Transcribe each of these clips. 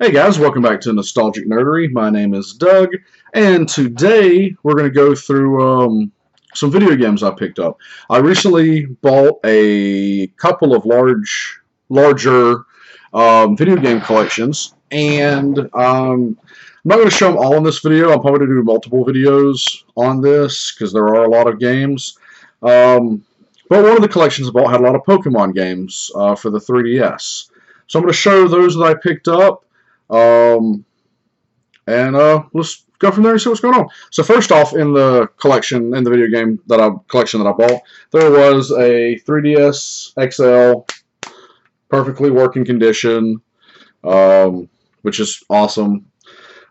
Hey guys, welcome back to Nostalgic Nerdery. My name is Doug, and today we're going to go through um, some video games I picked up. I recently bought a couple of large, larger um, video game collections, and um, I'm not going to show them all in this video. I'm probably going to do multiple videos on this because there are a lot of games. Um, but one of the collections I bought had a lot of Pokemon games uh, for the 3DS. So I'm going to show those that I picked up. Um, and uh, let's go from there and see what's going on. So first off, in the collection, in the video game that I collection that I bought, there was a 3DS XL, perfectly working condition, um, which is awesome.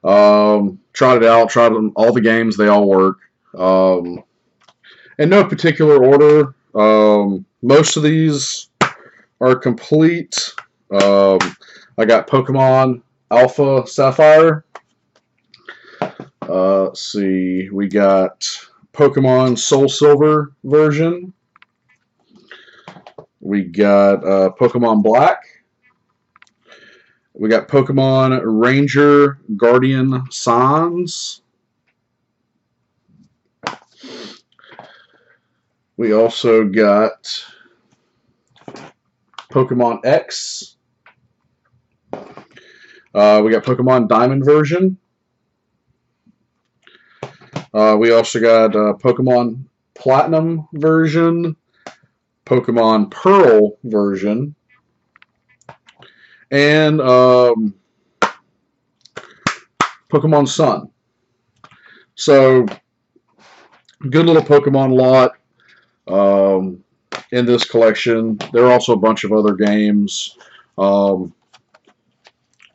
Um, tried it out, tried all the games, they all work. Um, in no particular order, um, most of these are complete. Um, I got Pokemon Alpha Sapphire. Uh, let's see, we got Pokemon Soul Silver version. We got uh, Pokemon Black. We got Pokemon Ranger Guardian Signs. We also got Pokemon X uh, we got Pokemon Diamond version. Uh, we also got uh, Pokemon Platinum version, Pokemon Pearl version, and um, Pokemon Sun. So, good little Pokemon lot um, in this collection. There are also a bunch of other games. Um,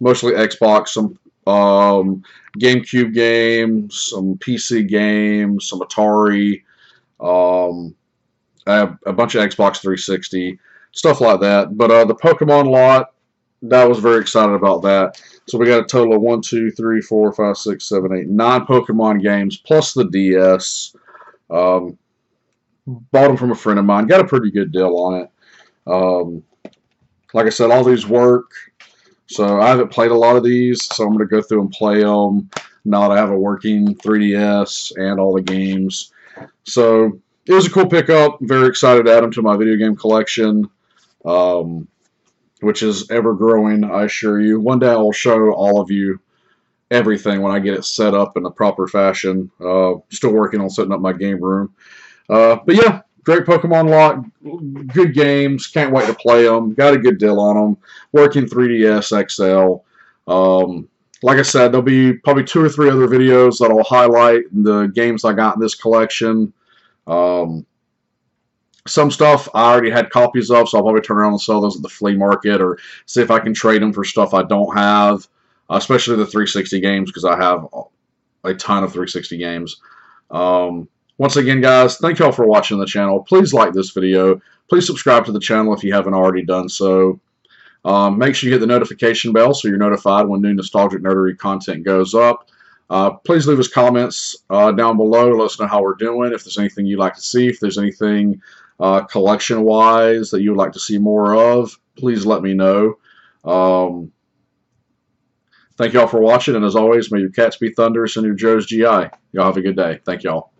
mostly Xbox, some um, GameCube games, some PC games, some Atari, um, a bunch of Xbox 360, stuff like that. But uh, the Pokemon lot, that was very excited about that. So we got a total of 1, 2, 3, 4, 5, 6, 7, 8, 9 Pokemon games, plus the DS. Um, bought them from a friend of mine. Got a pretty good deal on it. Um, like I said, all these work. So I haven't played a lot of these, so I'm going to go through and play them now that I have a working 3DS and all the games. So it was a cool pickup. Very excited to add them to my video game collection, um, which is ever growing, I assure you. One day I will show all of you everything when I get it set up in the proper fashion. Uh, still working on setting up my game room. Uh, but yeah, Great Pokemon lot, good games. Can't wait to play them. Got a good deal on them. Working 3DS XL. Um, like I said, there'll be probably two or three other videos that'll highlight the games I got in this collection. Um, some stuff I already had copies of, so I'll probably turn around and sell those at the flea market or see if I can trade them for stuff I don't have, especially the 360 games because I have a ton of 360 games. Um, once again, guys, thank you all for watching the channel. Please like this video. Please subscribe to the channel if you haven't already done so. Um, make sure you hit the notification bell so you're notified when new Nostalgic Nerdery content goes up. Uh, please leave us comments uh, down below. Let us know how we're doing. If there's anything you'd like to see, if there's anything uh, collection-wise that you would like to see more of, please let me know. Um, thank you all for watching, and as always, may your cats be thunderous and your Joe's GI. Y'all have a good day. Thank y'all.